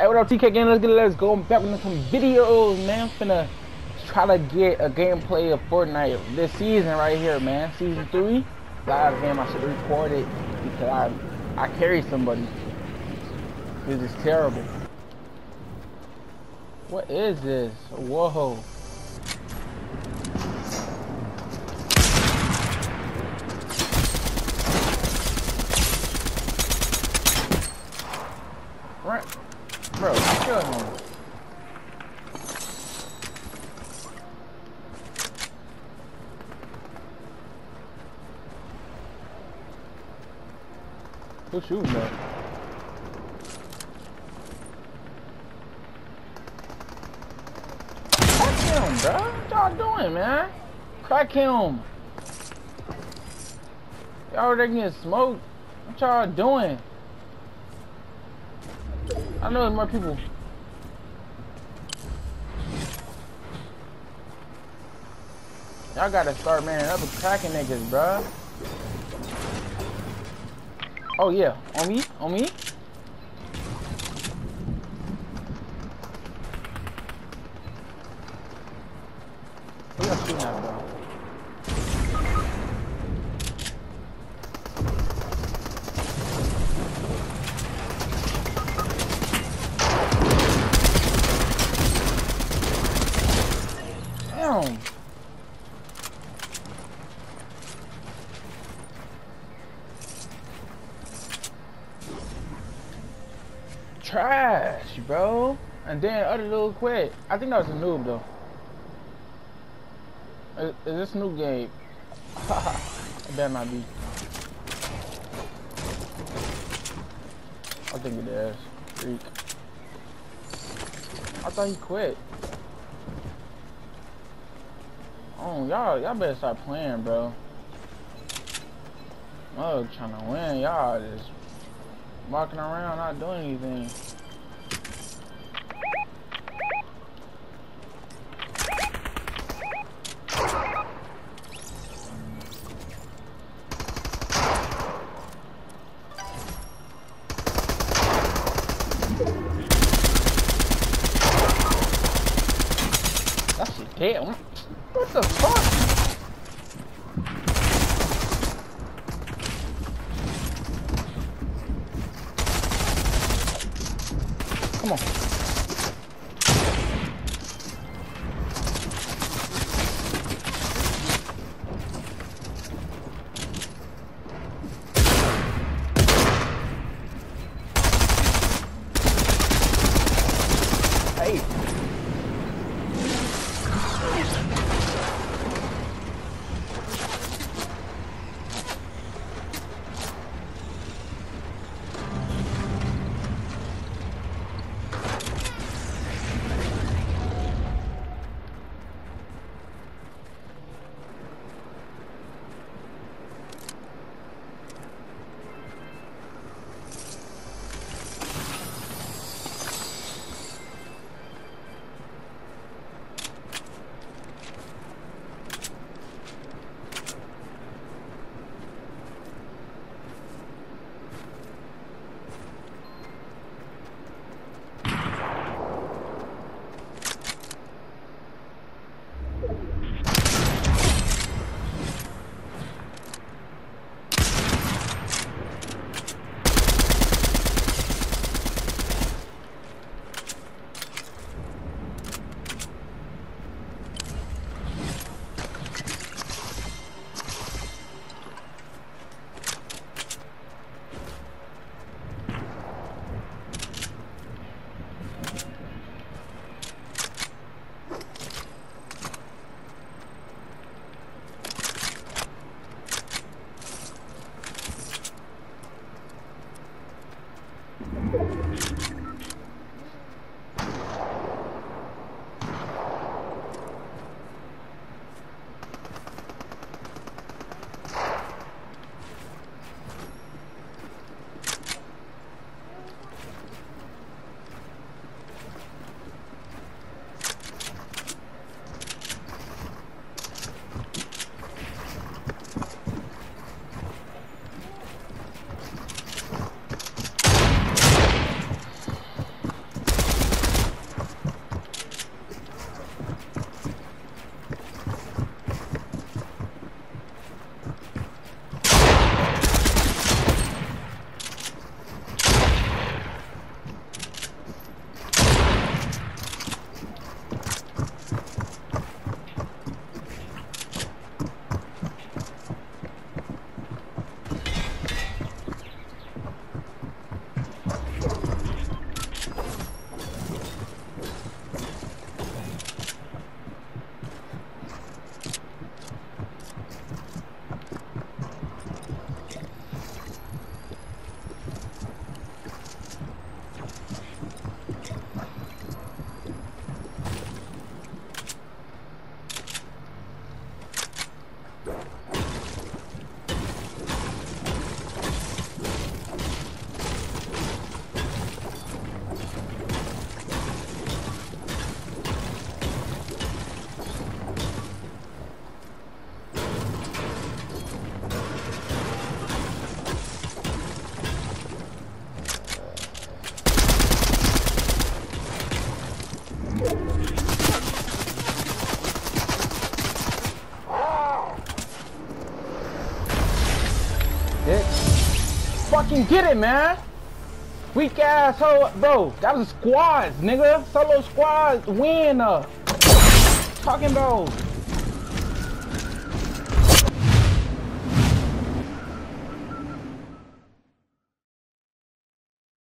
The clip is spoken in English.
Hey, what up, TK gang? Let's get. Let's go. I'm back with some videos, man. I'm finna try to get a gameplay of Fortnite this season right here, man. Season three, live game. I should record it because I I carry somebody. This is terrible. What is this? Whoa. Right. Bro, kill him. Who's shooting that? Crack him, bro. What y'all doing, man? Crack him. Y'all already getting smoked. What y'all doing? I know there's more people. Y'all gotta start man up with cracking niggas, bruh. Oh yeah, on me, on me. Who y'all shooting at, bro? Trash, bro. And then other little quit. I think that was a noob though. Is, is this new game? better not be. I think it is. Freak. I thought he quit. Oh, y'all, y'all better start playing, bro. Oh, trying to win. Y'all just walking around, not doing anything. That's dead. What the fuck? Come on. Fucking get it, man. Weak asshole, bro. That was squads, nigga. Solo squads win. Uh, talking about